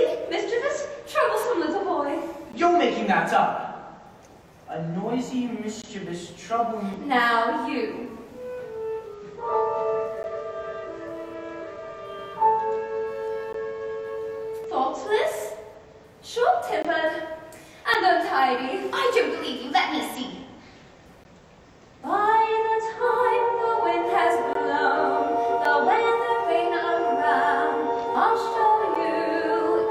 noisy, mischievous, troublesome little boy. You're making that up. A noisy, mischievous, trouble... Now you. Thoughtless, short-tempered, and untidy. I don't believe you. Let me see. By the time the wind has blown, the weather vane around, I'll show you.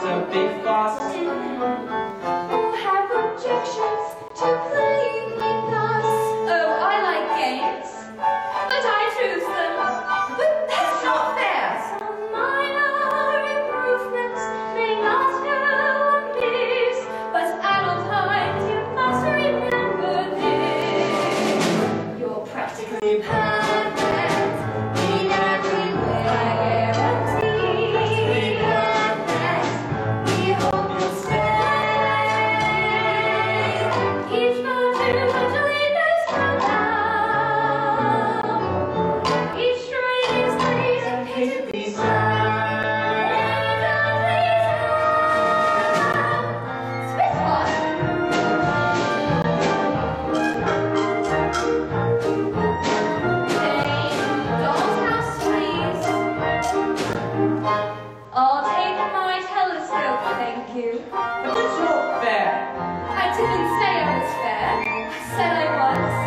to be fast. you. But That's not fair. I didn't say I was fair. I said I was.